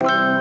you